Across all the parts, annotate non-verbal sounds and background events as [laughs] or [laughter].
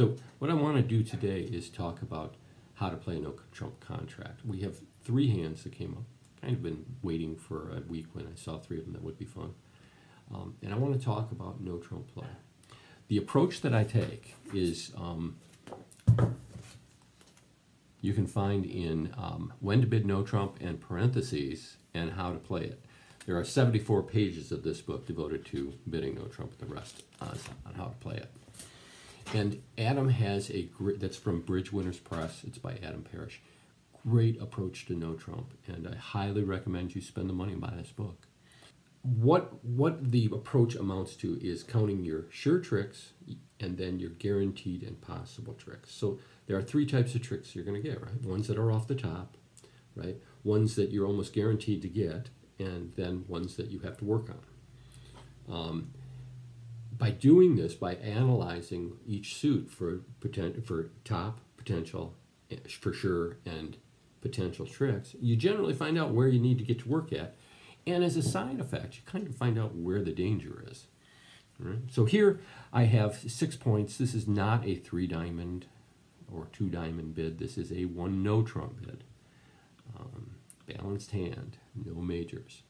So what I want to do today is talk about how to play no trump contract. We have three hands that came up. Kind of been waiting for a week when I saw three of them that would be fun. Um, and I want to talk about no trump play. The approach that I take is um, you can find in um, when to bid no trump and parentheses and how to play it. There are 74 pages of this book devoted to bidding no trump, the rest on how to play it. And Adam has a great, that's from Bridgewinners Press, it's by Adam Parrish. Great approach to no trump, and I highly recommend you spend the money and buy this book. What, what the approach amounts to is counting your sure tricks and then your guaranteed and possible tricks. So there are three types of tricks you're going to get, right? Ones that are off the top, right? Ones that you're almost guaranteed to get, and then ones that you have to work on. Um, by doing this, by analyzing each suit for potent, for top potential, eh, for sure, and potential tricks, you generally find out where you need to get to work at. And as a side effect, you kind of find out where the danger is. Right? So here I have six points. This is not a three diamond or two diamond bid. This is a one no trump bid. Um, balanced hand, no majors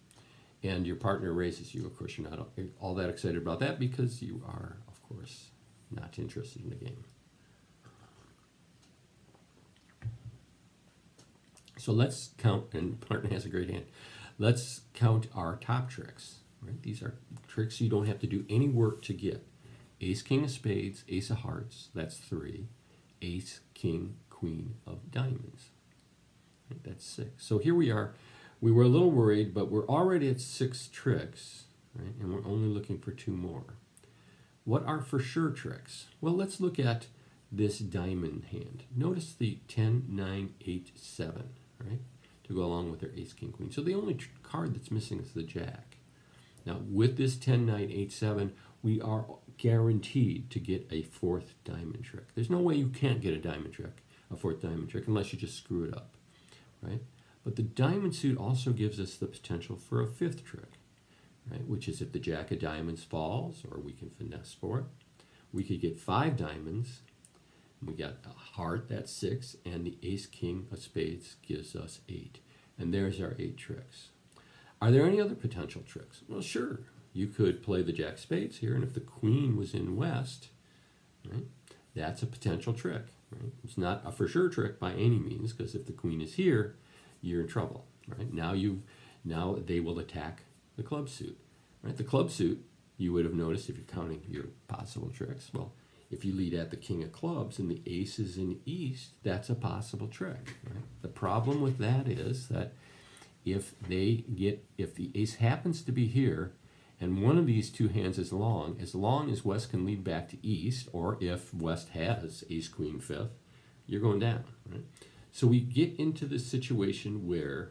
and your partner raises you, of course, you're not all that excited about that because you are, of course, not interested in the game. So let's count, and partner has a great hand. Let's count our top tricks. Right? These are tricks you don't have to do any work to get. Ace, king of spades, ace of hearts, that's three. Ace, king, queen of diamonds. Right? That's six. So here we are we were a little worried, but we're already at six tricks, right? And we're only looking for two more. What are for sure tricks? Well, let's look at this diamond hand. Notice the 10, 9, 8, 7, right? To go along with their ace, king, queen. So the only card that's missing is the jack. Now, with this 10, 9, 8, 7, we are guaranteed to get a fourth diamond trick. There's no way you can't get a diamond trick, a fourth diamond trick, unless you just screw it up, right? But the diamond suit also gives us the potential for a fifth trick, right? Which is if the jack of diamonds falls, or we can finesse for it. We could get five diamonds. We got a heart, that's six, and the ace king of spades gives us eight. And there's our eight tricks. Are there any other potential tricks? Well, sure. You could play the jack spades here, and if the queen was in west, right, that's a potential trick. Right? It's not a for sure trick by any means, because if the queen is here, you're in trouble, right? Now you, now they will attack the club suit, right? The club suit, you would have noticed if you're counting your possible tricks. Well, if you lead at the king of clubs and the ace is in east, that's a possible trick, right? The problem with that is that if they get, if the ace happens to be here, and one of these two hands is long, as long as West can lead back to East, or if West has Ace Queen fifth, you're going down, right? So we get into the situation where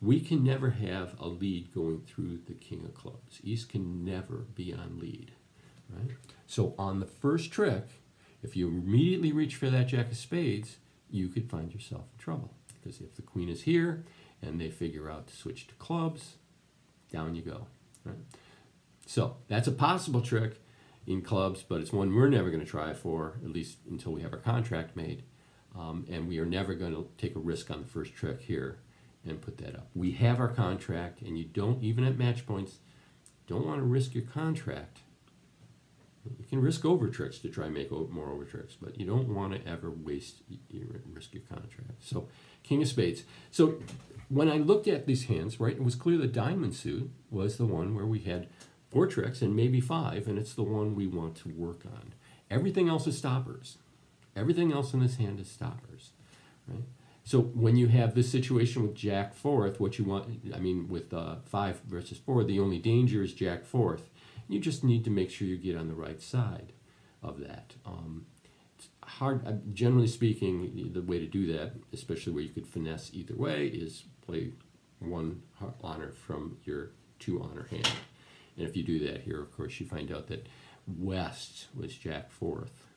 we can never have a lead going through the king of clubs. East can never be on lead, right? So on the first trick, if you immediately reach for that jack of spades, you could find yourself in trouble. Because if the queen is here and they figure out to switch to clubs, down you go, right? So that's a possible trick in clubs, but it's one we're never going to try for, at least until we have our contract made. Um, and we are never going to take a risk on the first trick here and put that up. We have our contract, and you don't, even at match points, don't want to risk your contract. You can risk over tricks to try and make more over tricks, but you don't want to ever waste your risk your contract. So, King of Spades. So, when I looked at these hands, right, it was clear the diamond suit was the one where we had four tricks and maybe five, and it's the one we want to work on. Everything else is stoppers. Everything else in his hand is stoppers, right? So when you have this situation with Jack fourth, what you want, I mean, with uh, five versus four, the only danger is Jack fourth. You just need to make sure you get on the right side of that. Um, it's hard, uh, generally speaking, the way to do that, especially where you could finesse either way, is play one honor from your two honor hand. And if you do that here, of course, you find out that West was Jack fourth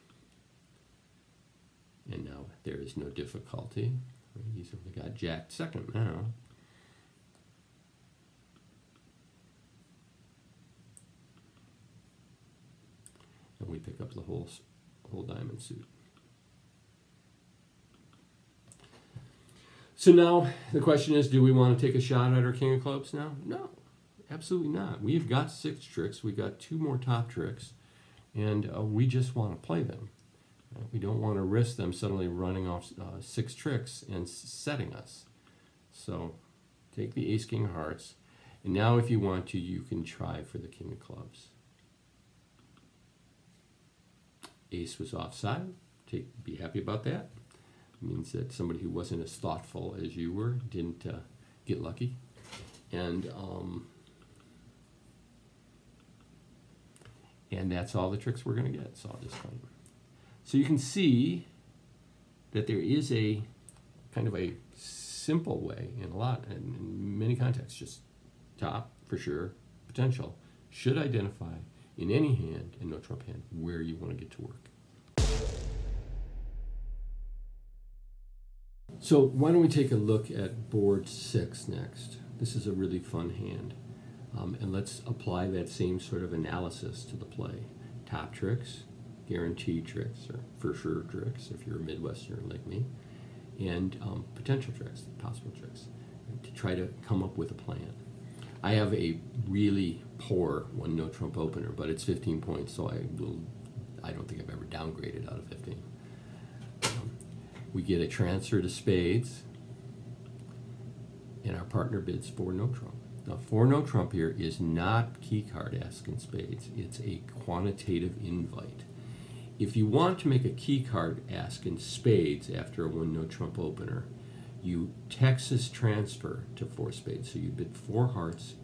and now there is no difficulty. He's only got Jack second now. And we pick up the whole, whole diamond suit. So now the question is, do we want to take a shot at our king of clubs now? No, absolutely not. We've got six tricks. We've got two more top tricks, and uh, we just want to play them. We don't want to risk them suddenly running off uh, six tricks and setting us. So take the ace king hearts, and now if you want to, you can try for the king of clubs. Ace was offside. Take, be happy about that. It means that somebody who wasn't as thoughtful as you were didn't uh, get lucky. And um, and that's all the tricks we're going to get, so I'll just claim. So you can see that there is a kind of a simple way in a lot, in, in many contexts, just top for sure, potential, should identify in any hand and no trump hand where you want to get to work. So why don't we take a look at board six next? This is a really fun hand. Um, and let's apply that same sort of analysis to the play. Top tricks, guaranteed tricks, or for sure tricks if you're a Midwesterner like me, and um, potential tricks, possible tricks, to try to come up with a plan. I have a really poor one no trump opener, but it's 15 points, so I will. I don't think I've ever downgraded out of 15. Um, we get a transfer to spades, and our partner bids four no trump. Now, four no trump here is not key card asking spades. It's a quantitative invite. If you want to make a key card ask in spades after a one no trump opener, you Texas transfer to four spades. So you bid four hearts,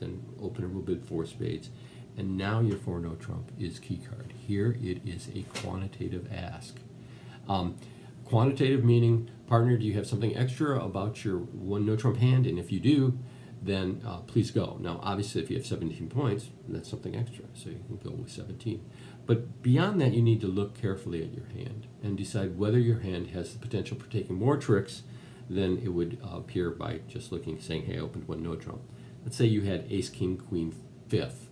then opener will bid four spades, and now your four no trump is key card. Here it is a quantitative ask. Um, quantitative meaning, partner, do you have something extra about your one no trump hand? And if you do, then uh, please go. Now, obviously, if you have 17 points, that's something extra, so you can go with 17. But beyond that, you need to look carefully at your hand and decide whether your hand has the potential for taking more tricks than it would uh, appear by just looking, saying, hey, I opened one no trump. Let's say you had ace, king, queen, fifth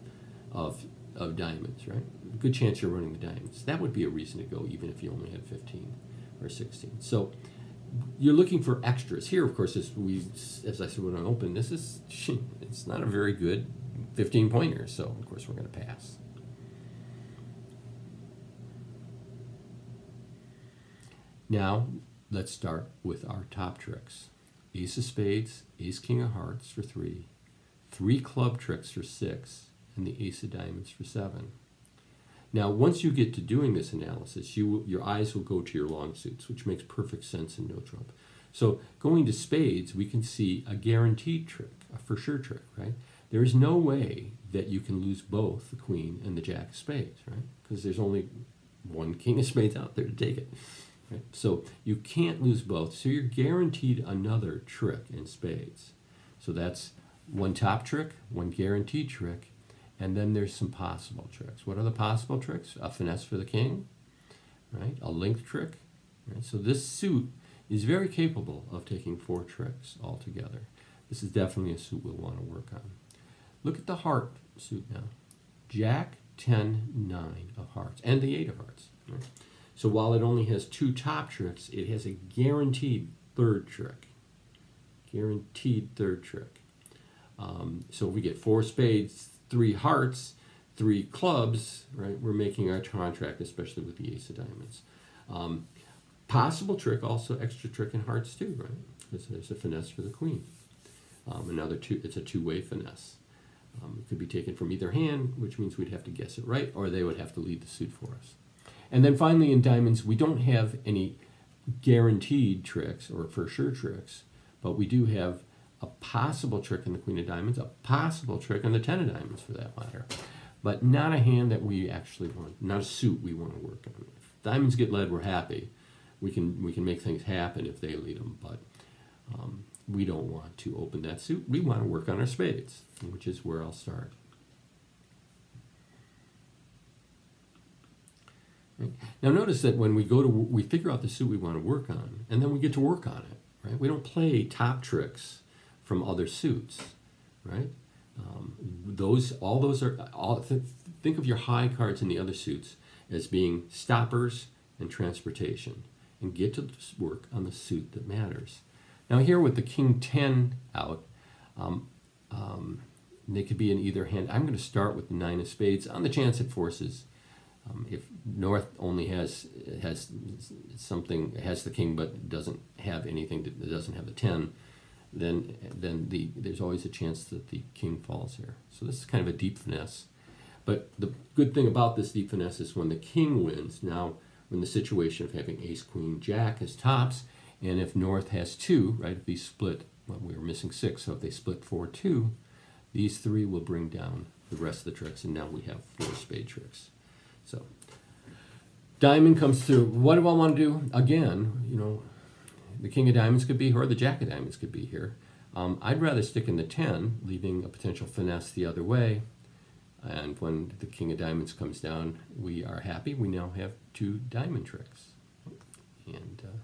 of, of diamonds, right? Good chance you're running the diamonds. That would be a reason to go, even if you only had 15 or 16. So you're looking for extras. Here, of course, as we, as I said when I opened, this is [laughs] it's not a very good 15 pointer. So of course we're going to pass. Now let's start with our top tricks: Ace of Spades, Ace King of Hearts for three, three club tricks for six, and the Ace of Diamonds for seven. Now, once you get to doing this analysis, you your eyes will go to your long suits, which makes perfect sense in no trump. So going to spades, we can see a guaranteed trick, a for sure trick, right? There is no way that you can lose both the queen and the jack of spades, right? Because there's only one king of spades out there to take it. Right? So you can't lose both. So you're guaranteed another trick in spades. So that's one top trick, one guaranteed trick, and then there's some possible tricks. What are the possible tricks? A finesse for the king, right? A length trick. Right? So this suit is very capable of taking four tricks altogether. This is definitely a suit we'll want to work on. Look at the heart suit now. Jack, 10, 9 of hearts, and the 8 of hearts. Right? So while it only has two top tricks, it has a guaranteed third trick. Guaranteed third trick. Um, so if we get four spades, three hearts, three clubs, right? We're making our contract, especially with the ace of diamonds. Um, possible trick, also extra trick in hearts too, right? Because there's a finesse for the queen. Um, another two, it's a two-way finesse. Um, it could be taken from either hand, which means we'd have to guess it right, or they would have to lead the suit for us. And then finally, in diamonds, we don't have any guaranteed tricks or for sure tricks, but we do have a possible trick in the queen of diamonds, a possible trick in the ten of diamonds for that matter, but not a hand that we actually want, not a suit we want to work on. If diamonds get led, we're happy. We can we can make things happen if they lead them, but um, we don't want to open that suit. We want to work on our spades, which is where I'll start. Now notice that when we go to we figure out the suit we want to work on, and then we get to work on it. Right? We don't play top tricks from other suits, right? Um, those all those are all. Th- think of your high cards in the other suits as being stoppers and transportation and get to work on the suit that matters. Now, here with the King 10 out, um, um, they could be in either hand. I'm going to start with the Nine of Spades on the chance it forces. Um, if North only has has something has the king but doesn't have anything that doesn't have the ten, then then the there's always a chance that the king falls here. So this is kind of a deep finesse. But the good thing about this deep finesse is when the king wins. Now, when the situation of having ace, queen, jack as tops, and if North has two, right, if these split, well, we were missing six, so if they split four, two, these three will bring down the rest of the tricks, and now we have four spade tricks. So, diamond comes through. What do I want to do? Again, you know, the king of diamonds could be here, or the jack of diamonds could be here. Um, I'd rather stick in the 10, leaving a potential finesse the other way. And when the king of diamonds comes down, we are happy. We now have two diamond tricks. And uh,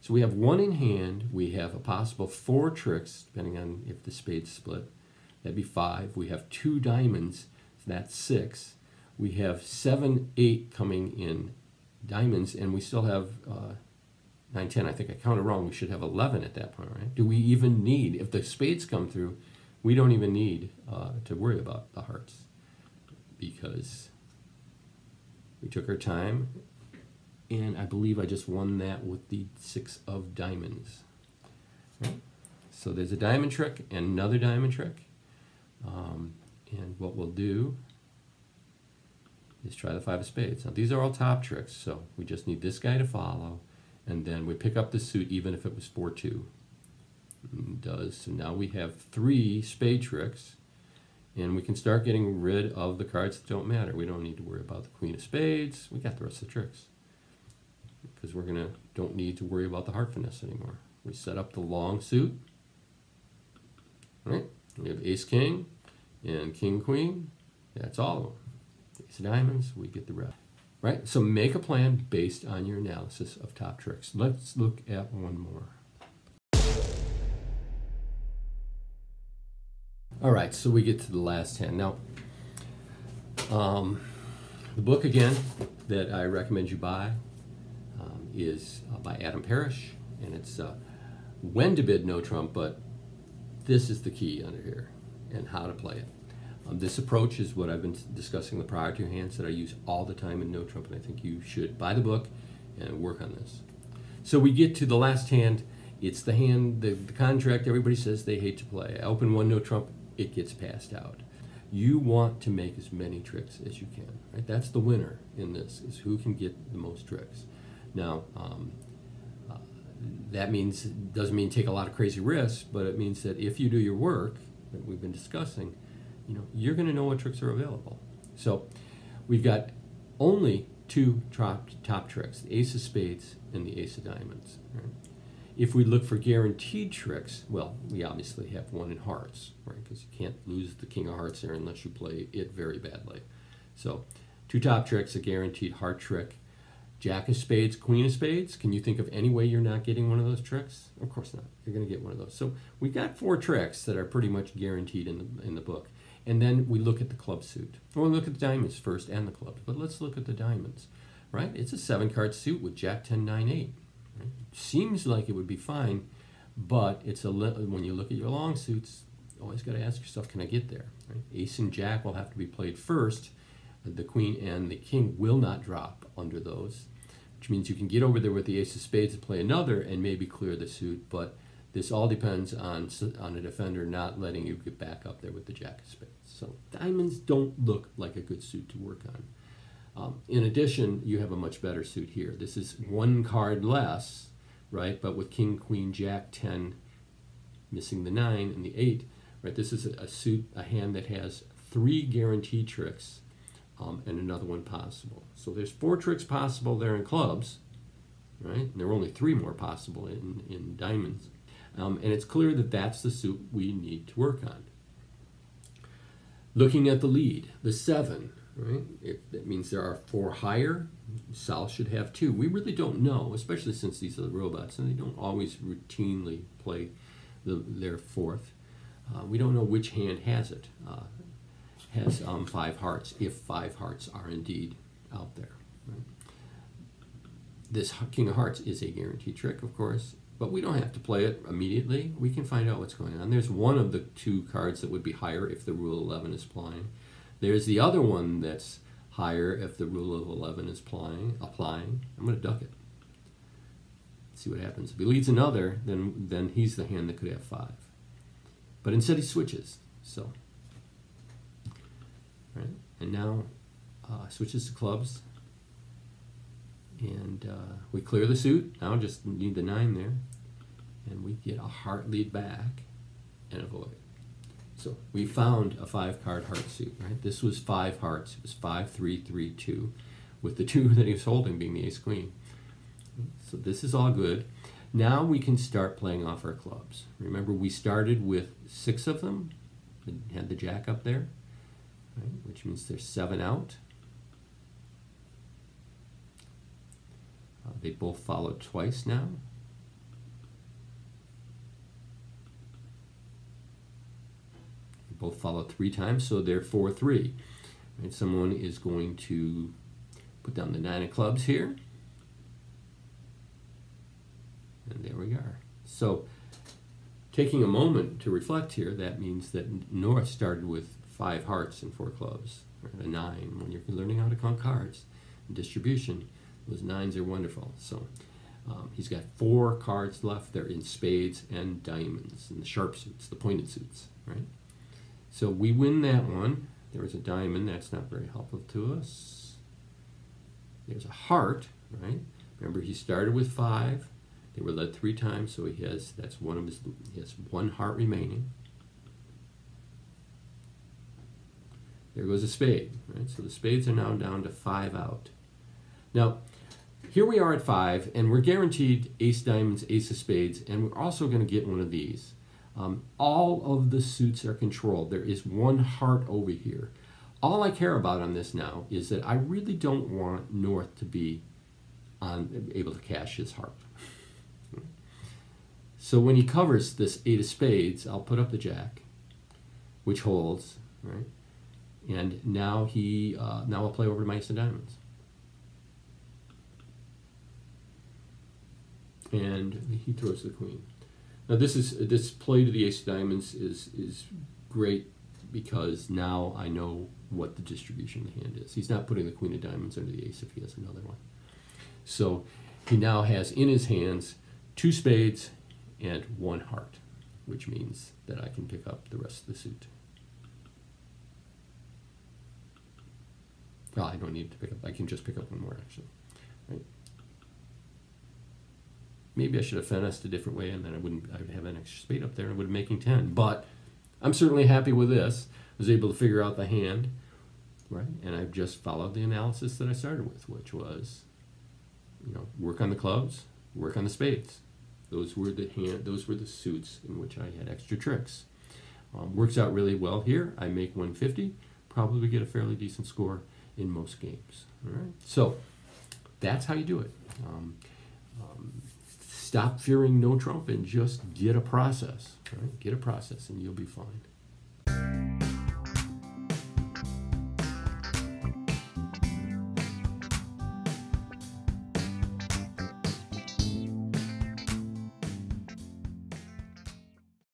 so we have one in hand. We have a possible four tricks, depending on if the spades split. That'd be five. We have two diamonds. So that's six. We have seven, eight coming in diamonds, and we still have uh, nine, ten. I think I counted wrong. We should have 11 at that point, right? Do we even need, if the spades come through, we don't even need uh, to worry about the hearts because we took our time and I believe I just won that with the six of diamonds. Right? So there's a diamond trick and another diamond trick. Um, and what we'll do is try the five of spades. Now these are all top tricks, so we just need this guy to follow, and then we pick up the suit even if it was 4-2. Does. Uh, so now we have three spade tricks, and we can start getting rid of the cards that don't matter. We don't need to worry about the queen of spades. We got the rest of the tricks. Because we're gonna don't need to worry about the heart finesse anymore. We set up the long suit. Right? We have ace king and king queen. That's all of them. Of diamonds, we get the rest. Right? So make a plan based on your analysis of top tricks. Let's look at one more. All right, so we get to the last hand. Now, um, the book again that I recommend you buy um, is uh, by Adam Parrish, and it's uh, When to Bid No Trump, but this is the key under here and how to play it. Um, this approach is what I've been discussing the prior two hands that I use all the time in No Trump, and I think you should buy the book and work on this. So we get to the last hand. It's the hand, the, the contract everybody says they hate to play. I open one No Trump, it gets passed out. You want to make as many tricks as you can. Right? That's the winner in this, is who can get the most tricks. Now, um, uh, that means doesn't mean take a lot of crazy risks, but it means that if you do your work that we've been discussing, you know, you're going to know what tricks are available. So we've got only two top, top tricks, the ace of spades and the ace of diamonds. Right? If we look for guaranteed tricks, well, we obviously have one in hearts, right? Because you can't lose the king of hearts there unless you play it very badly. So two top tricks, a guaranteed heart trick. Jack of spades, queen of spades. Can you think of any way you're not getting one of those tricks? Of course not. You're going to get one of those. So we've got four tricks that are pretty much guaranteed in the, in the book. And then we look at the club suit. We'll look at the diamonds first and the clubs, but let's look at the diamonds, right? It's a seven card suit with Jack 10, 9, 8. Right? Seems like it would be fine, but it's a when you look at your long suits, always got to ask yourself, can I get there? Right? Ace and Jack will have to be played first. The Queen and the King will not drop under those, which means you can get over there with the Ace of Spades and play another and maybe clear the suit, but this all depends on, on a defender not letting you get back up there with the jack of spades. So diamonds don't look like a good suit to work on. Um, in addition, you have a much better suit here. This is one card less, right? But with king, queen, jack, 10, missing the 9 and the 8, right? This is a, a suit, a hand that has three guaranteed tricks um, and another one possible. So there's four tricks possible there in clubs, right? And there are only three more possible in, in diamonds. Um, and it's clear that that's the suit we need to work on. Looking at the lead, the seven, right? It, that means there are four higher. South should have two. We really don't know, especially since these are the robots and they don't always routinely play the, their fourth. Uh, we don't know which hand has it. Uh, has um, five hearts, if five hearts are indeed out there. Right? This King of Hearts is a guaranteed trick, of course, but we don't have to play it immediately. We can find out what's going on. There's one of the two cards that would be higher if the Rule 11 is applying. There's the other one that's higher if the Rule of 11 is applying. applying. I'm going to duck it. See what happens. If he leads another, then, then he's the hand that could have five. But instead he switches. So, right? And now uh, switches to clubs. And uh, we clear the suit. Now just need the nine there. And we get a heart lead back and avoid. So we found a five card heart suit, right? This was five hearts. It was five, three, three, two, with the [laughs] two that he was holding being the ace queen. So this is all good. Now we can start playing off our clubs. Remember, we started with six of them. Had the jack up there, right? which means there's seven out. Uh, they both followed twice now. They both followed three times, so they're 4 3. And Someone is going to put down the nine of clubs here. And there we are. So, taking a moment to reflect here, that means that North started with five hearts and four clubs, or a nine. When you're learning how to count cards and distribution, those nines are wonderful. So, um, he's got four cards left. They're in spades and diamonds, and the sharp suits, the pointed suits, right? So we win that one. There was a diamond. That's not very helpful to us. There's a heart, right? Remember, he started with five. They were led three times, so he has that's one of his. He has one heart remaining. There goes a spade, right? So the spades are now down to five out. Now, here we are at five, and we're guaranteed ace diamonds, ace of spades, and we're also going to get one of these. Um, all of the suits are controlled. There is one heart over here. All I care about on this now is that I really don't want North to be on, able to cash his heart. So when he covers this eight of spades, I'll put up the jack, which holds, right? And now he uh, now I'll play over to my ace of diamonds. And he throws the queen. Now this is this play to the ace of diamonds is is great because now I know what the distribution of the hand is. He's not putting the queen of diamonds under the ace if he has another one. So he now has in his hands two spades and one heart, which means that I can pick up the rest of the suit. Well, I don't need to pick up, I can just pick up one more actually. Right? Maybe I should have finessed a different way and then I wouldn't I would have an extra spade up there and I would have making 10. But I'm certainly happy with this. I was able to figure out the hand, right? And I've just followed the analysis that I started with, which was, you know, work on the clubs, work on the spades. Those were the hand. Those were the suits in which I had extra tricks. Um, works out really well here. I make 150. Probably get a fairly decent score in most games. All right. So that's how you do it. Um, um, stop fearing no trump and just get a process. Right? Get a process, and you'll be fine.